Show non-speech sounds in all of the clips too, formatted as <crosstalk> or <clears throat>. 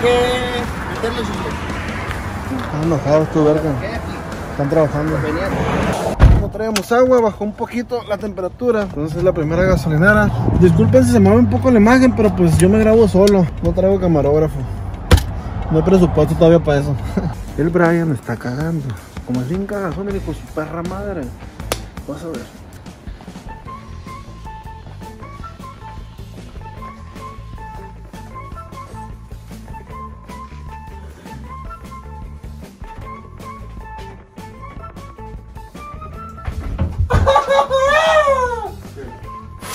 que meterle Están enojados tu verga. Están trabajando. No traemos agua, bajó un poquito la temperatura. Entonces es la primera gasolinera. Disculpen si se mueve un poco la imagen, pero pues yo me grabo solo. No traigo camarógrafo. No hay presupuesto todavía para eso. <laughs> El Brian está cagando. Como es bien cagazón, hijo de su perra madre. Vas a ver.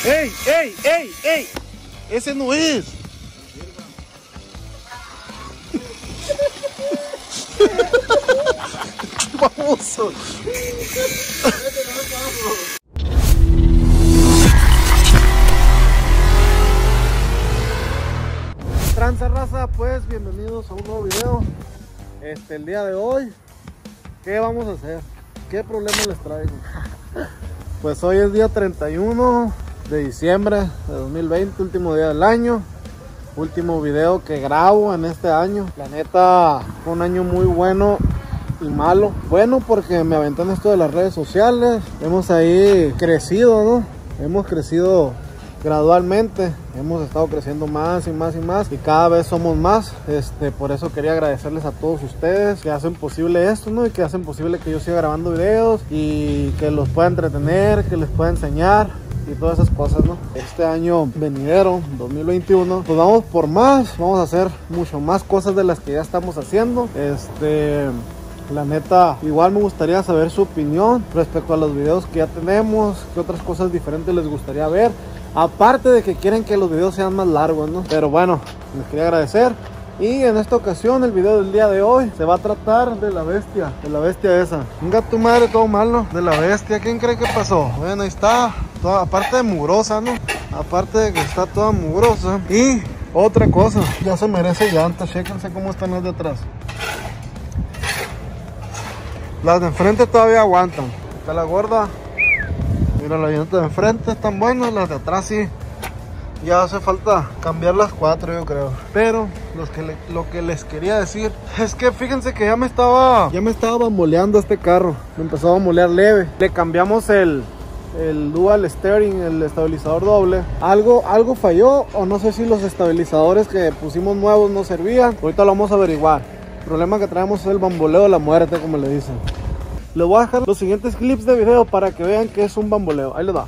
¡Ey, ey, ey, ey! ¡Ese no es! <laughs> ¡Vamos! Tranza raza, pues bienvenidos a un nuevo video. Este, el día de hoy, ¿qué vamos a hacer? ¿Qué problema les traigo? <laughs> Pues hoy es día 31 de diciembre de 2020, último día del año. Último video que grabo en este año. La neta, fue un año muy bueno y malo. Bueno, porque me aventé en esto de las redes sociales. Hemos ahí crecido, ¿no? Hemos crecido gradualmente. Hemos estado creciendo más y más y más. Y cada vez somos más. Este, por eso quería agradecerles a todos ustedes que hacen posible esto, ¿no? Y que hacen posible que yo siga grabando videos y que los pueda entretener, que les pueda enseñar y todas esas cosas, ¿no? Este año venidero, 2021, pues vamos por más, vamos a hacer mucho más cosas de las que ya estamos haciendo. Este, la neta, igual me gustaría saber su opinión respecto a los videos que ya tenemos, qué otras cosas diferentes les gustaría ver. Aparte de que quieren que los videos sean más largos, ¿no? Pero bueno, les quería agradecer. Y en esta ocasión, el video del día de hoy se va a tratar de la bestia, de la bestia esa. Un gato madre todo malo, de la bestia. ¿Quién cree que pasó? Bueno, ahí está, aparte de mugrosa, ¿no? Aparte de que está toda mugrosa. Y otra cosa, ya se merece llanta, chéquense cómo están las de atrás. Las de enfrente todavía aguantan. Está la gorda. Mira, las llantas de enfrente están buenas, las de atrás sí ya hace falta cambiar las cuatro yo creo. Pero lo que les quería decir es que fíjense que ya me estaba ya me estaba bamboleando este carro. Me empezó a bambolear leve. Le cambiamos el el dual steering el estabilizador doble. Algo algo falló o no sé si los estabilizadores que pusimos nuevos no servían. Ahorita lo vamos a averiguar. El problema que traemos es el bamboleo de la muerte como le dicen. Les voy a dejar los siguientes clips de video para que vean que es un bamboleo. Ahí les va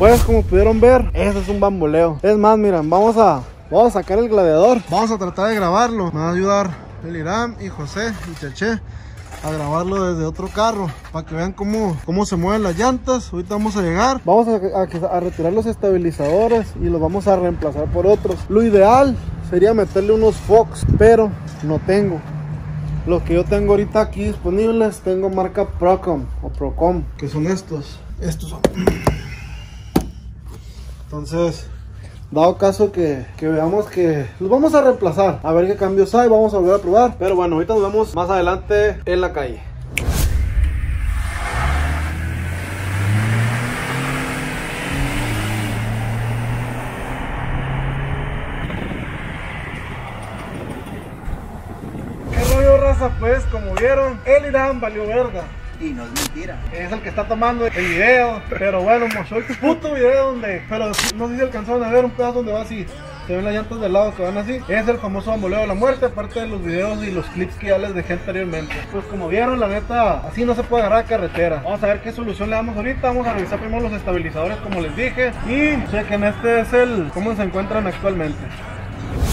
Pues como pudieron ver, eso es un bamboleo. Es más, miren, vamos a, vamos a sacar el gladiador. Vamos a tratar de grabarlo. Me va a ayudar el Irán y José y Cheche a grabarlo desde otro carro para que vean cómo, cómo se mueven las llantas. Ahorita vamos a llegar. Vamos a, a, a retirar los estabilizadores y los vamos a reemplazar por otros. Lo ideal sería meterle unos Fox, pero no tengo. Los que yo tengo ahorita aquí disponibles, tengo marca Procom o Procom, que son estos. Estos son. <clears throat> Entonces, dado caso que, veamos que los vamos a reemplazar, a ver qué cambios hay, vamos a volver a probar. Pero bueno, ahorita nos vemos más adelante en la calle. ¿Qué rollo, raza? Pues, como vieron, el Irán valió verga. Y no es mentira. Es el que está tomando el video. Pero bueno, mostró el puto video donde. Pero no sé si alcanzaron a ver un pedazo donde va así. Se ven las llantas del lado que van así. Es el famoso bamboleo de la muerte, aparte de los videos y los clips que ya les dejé anteriormente. Pues como vieron, la neta, así no se puede agarrar a carretera. Vamos a ver qué solución le damos ahorita. Vamos a revisar primero los estabilizadores, como les dije. Y chequen, este es el cómo se encuentran actualmente.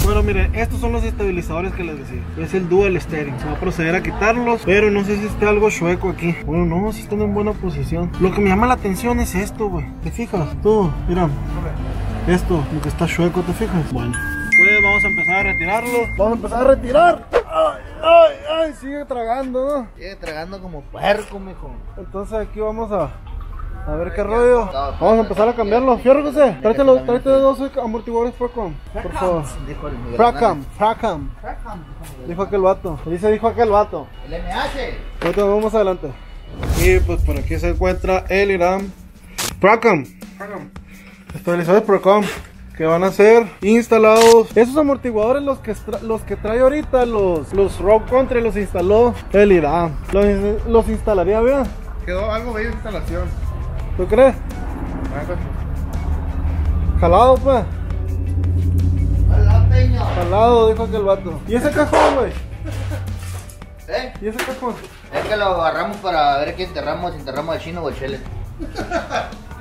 Bueno, miren, estos son los estabilizadores que les decía. Es el dual steering. Se va a proceder a quitarlos, pero no sé si esté algo chueco aquí. Bueno, no, si están en buena posición. Lo que me llama la atención es esto, güey. ¿Te fijas? Tú, mira. Esto, lo que está chueco, ¿te fijas? Bueno. Pues vamos a empezar a retirarlo. Vamos a empezar a retirar. Ay, ay, ay, sigue tragando, ¿no? Sigue tragando como puerco, mijo. Entonces aquí vamos a a ver qué rollo. Vamos a empezar a cambiarlo. Fierro, José. Tráete, los, tráete dos amortiguadores Fracom, por favor. Fracam, Fracam. Fracam. Dijo aquel vato. Dice, dijo aquel vato. El MH. Ahorita nos vamos adelante. Y pues por aquí se encuentra el Iram Fracam. Estabilizadores Fracam que van a ser instalados. Esos amortiguadores los que los que trae ahorita los los Rock Country los instaló el Iram. Los, los instalaría bien. Quedó algo de instalación. ¿Tú crees? Jalado, pues. Jalado, dijo aquel vato. ¿Y ese cajón, güey? ¿Eh? ¿Y ese cajón? Es que lo agarramos para ver qué enterramos, si enterramos al chino o el chele.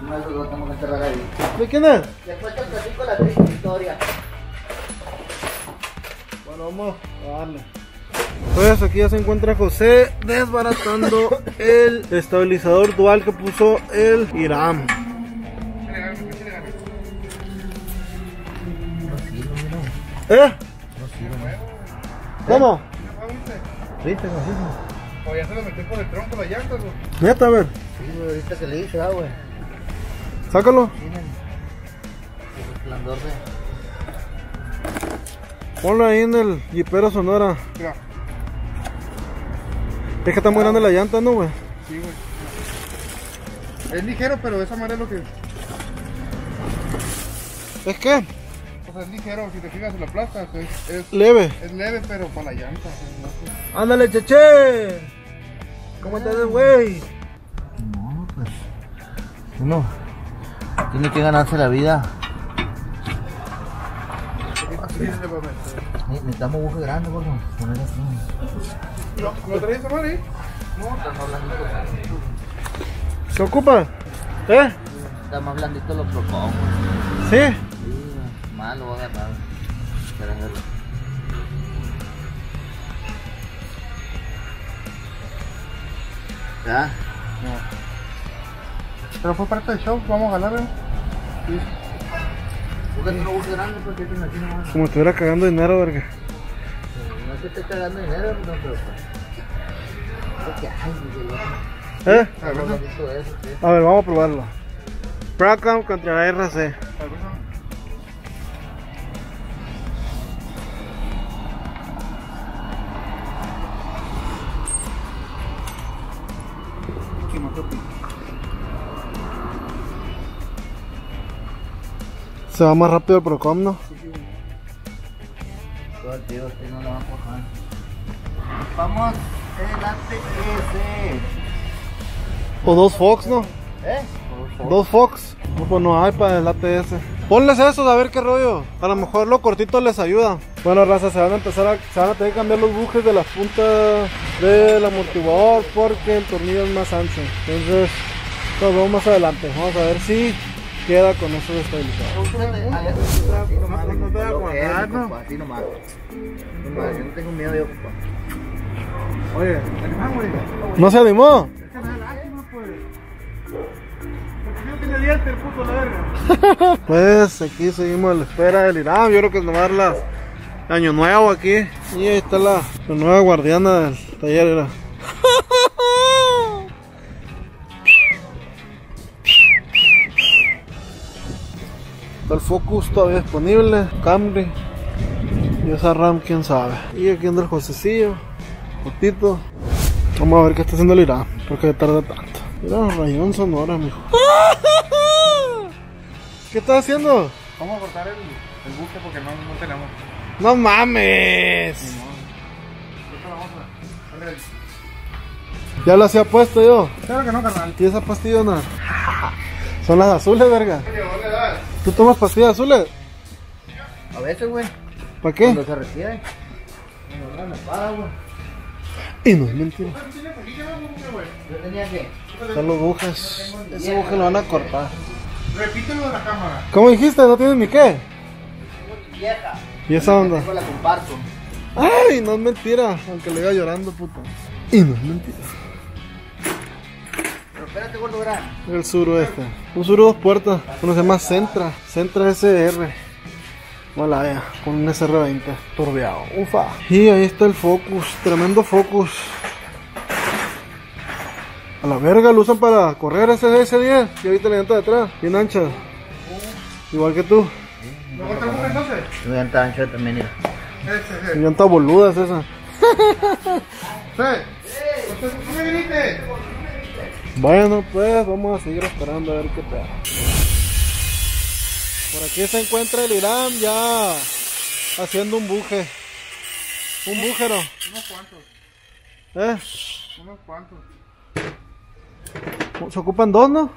No, eso lo tenemos que enterrar ahí. ¿De quién es? Después te platico la triste historia. Bueno, vamos a darle. Pues aquí ya se encuentra José desbaratando <laughs> el estabilizador dual que puso el Iram. ¿Eh? ¿Cómo? ¿Viste? O ya se lo metí por el tronco la llanta, güey. Neta, a ver. Sí, güey, ahorita se le hizo, ah, güey. Sácalo. Miren. El resplandor de... Ponlo ahí en el Jeepero Sonora. Mira. Es que está muy grande la llanta, ¿no, güey? Sí, güey. Es ligero, pero de esa manera es lo que. ¿Es qué? O sea, es ligero, si te fijas en la plata, es, es, Leve. es leve, pero para la llanta. ¿no? Ándale, cheche. ¿Cómo estás, güey? No, pues. Uno tiene que ganarse la vida. Necesitamos buje grande. Poner así. ¿Lo, ¿Lo traes a mano ahí? No, está más blandito. ¿Se ocupa? ¿Eh? Está más blandito lo propongo. ¿Sí? Sí, mal lo voy a agarrar. Espera, verlo. ¿Ya? Pero fue parte del show, vamos a ganar, ¿eh? Sí. Un buje grande porque este aquí no más. Como estuviera cagando dinero, verga. Que esté cagando dinero, no, pero pues. Porque, ay, Miguel, ¿Eh? sí. A ver, vamos a probarlo. Brackham contra la RC. Se va más rápido el Procom, ¿no? Este no lo va a. Vamos, el ATS. O dos Fox, ¿no? ¿Eh? Dos Fox. No, pues no hay para el ATS. Ponles esos a ver qué rollo. A lo mejor lo cortito les ayuda. Bueno, raza, se van a empezar a, se van a tener que cambiar los bujes de las puntas del amortiguador porque el tornillo es más ancho. Entonces, nos vemos más adelante. Vamos a ver si queda con. Así nomás, No te aguantar, ¿no? Así nomás. Yo no tengo miedo de ocupar. Oye. ¿No se animó? Pues. Porque no tiene dientes, el puto, la verga. <laughs> Pues aquí seguimos a la espera del Irán. Yo creo que es nomás la año nuevo aquí. Y ahí está la, la nueva guardiana del taller. Era. Focus todavía disponible, Camry. Y esa RAM, quién sabe. Y aquí anda el Josecillo, Jotito. Vamos a ver qué está haciendo el Irán, porque tarda tanto. Mira, rayón sonora, mijo. <laughs> ¿Qué estás haciendo? Vamos a cortar el, el buque porque no, no tenemos. No mames. Lo vamos a. Ya las había puesto yo. Claro que no, carnal. ¿Y esa pastillona? Son las azules, verga. ¿Tú tomas pastillas azules? A veces, güey, ¿Para qué? cuando se requiere. Cuando no me para, güey. Y no es mentira. Yo tenía que. Están los bujes. Ese buje lo van a cortar. Repítelo de la cámara. ¿Cómo dijiste? ¿No tienes ni qué? Vieja. ¿Y esa onda? La comparto. Ay, no es mentira, aunque le iba llorando, puto. Y no es mentira. Espérate, gordo, verá. El suroeste. Un suro dos puertas. Uno se llama Centra. Centra SR. Malaya. Con un SR20 turbeado. Ufa. Y ahí está el Focus. Tremendo Focus. A la verga lo usan para correr ese S10. Y ahorita la llanta de atrás. Bien ancha. Igual que tú. ¿Me corta el entonces? Tu llanta ancha también, mira. Ese, ese. Llanta boluda es esa. Sí. ¿Usted no me grite? Bueno, pues vamos a seguir esperando a ver qué pedo. Por aquí se encuentra el Irán ya haciendo un buje. Un bujero. Unos cuantos. ¿Eh? Unos cuantos. Se ocupan dos, ¿no?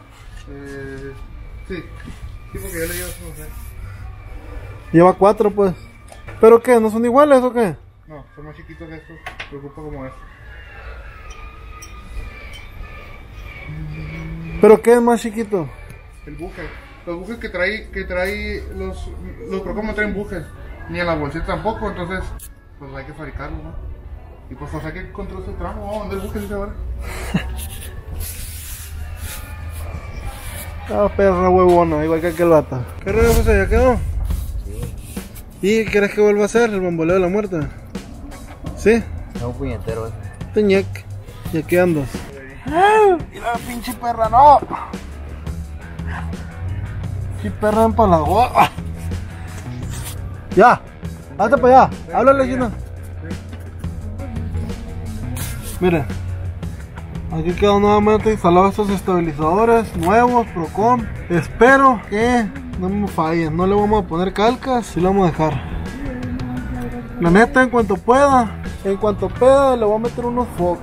Eh, sí. Sí, porque yo le eso, no sé. Lleva cuatro, pues. ¿Pero qué? ¿No son iguales o qué? No, son más chiquitos que estos. Me ocupa como este. ¿Pero qué es más chiquito? El buje. Los bujes que trae, que trae los, los Procom no traen bujes. Ni en la bolsita tampoco, entonces, pues hay que fabricarlos, ¿no? Y pues, pues hay que encontrar ese tramo. Vamos a vender bujes dice ahora. Ah, perra huevona, igual que aquel vato. ¿Qué rollo José? ¿Ya quedó? ¿Y quieres que vuelva a hacer el bamboleo de la muerte? ¿Sí? Es un puñetero ese. Teñec. ¿Y aquí andas? Mira, pinche perra, no. Pinche perra empalagua. Ya, hazte para allá. Háblale, Gina. Mire, aquí quedó nuevamente instalados estos estabilizadores nuevos, Procom. Espero que no me fallen. No le vamos a poner calcas y lo vamos a dejar. La neta, en cuanto pueda, en cuanto pueda, le voy a meter unos Fox.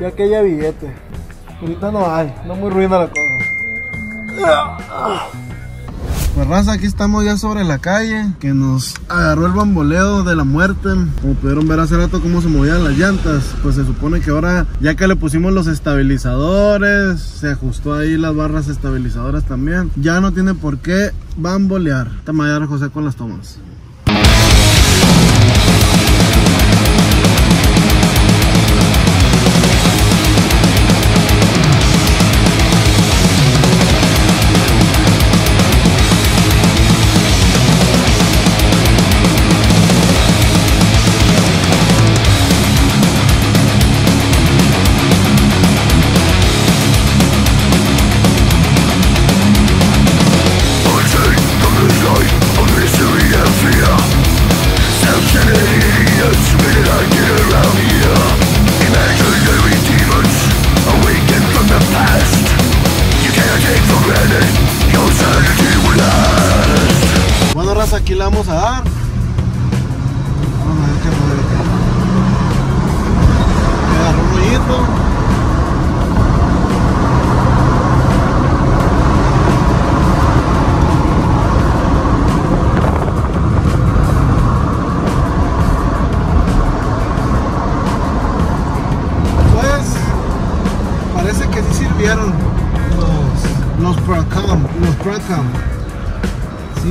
Ya que haya billete. Ahorita no hay, no muy ruina la cosa. Pues raza, aquí estamos ya sobre la calle Que nos agarró el bamboleo de la muerte Como pudieron ver hace rato cómo se movían las llantas Pues se supone que ahora ya que le pusimos los estabilizadores Se ajustó ahí las barras estabilizadoras también Ya no tiene por qué bambolear Esta mañana José con las tomas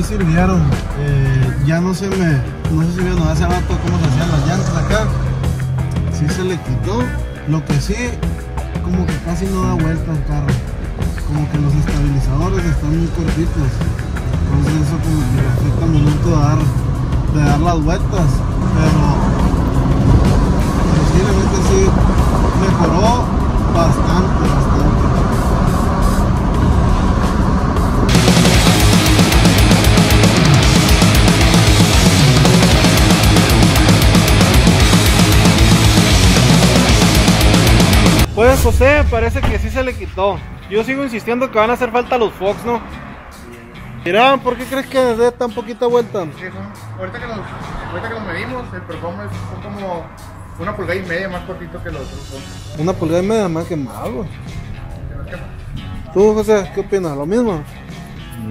sirvieron. Eh, ya no se me, no sé si vieron hace rato cómo se hacían las llantas acá. Sí se le quitó. Lo que sí, como que casi no da vuelta el carro. Como que los estabilizadores están muy cortitos. Entonces eso como que afecta al momento de dar, de dar las vueltas. Pero posiblemente sí mejoró bastante, bastante. José, parece que sí se le quitó. Yo sigo insistiendo que van a hacer falta los Fox, ¿no? Mira, ¿por qué crees que dé tan poquita vuelta? Sí, son- ahorita, que los, ahorita que los medimos, el performance son como una pulgada y media más cortito que los otros. son. Una pulgada y media más que más, güey. ¿Tú, José, qué opinas? ¿Lo mismo?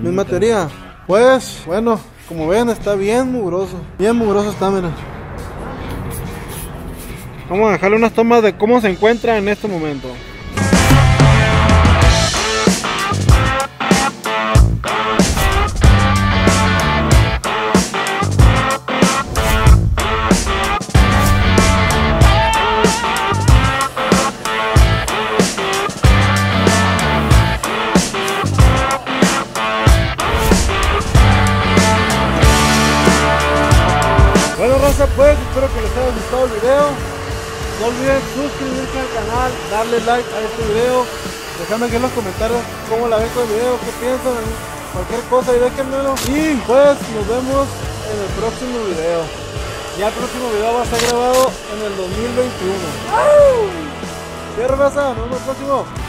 ¿Misma teoría? Pues, bueno, como ven, está bien mugroso. Bien mugroso está, mira. Vamos a dejarle unas tomas de cómo se encuentra en este momento. Bueno raza pues, espero que les haya gustado el video no olviden suscribirse al canal, darle like a este video. Déjame aquí en los comentarios cómo la ven con el video, qué piensan, cualquier cosa y déjenmelo. Y pues nos vemos en el próximo video. Ya el próximo video va a ser grabado en el 2021. ¡Cierra raza! Nos vemos el próximo.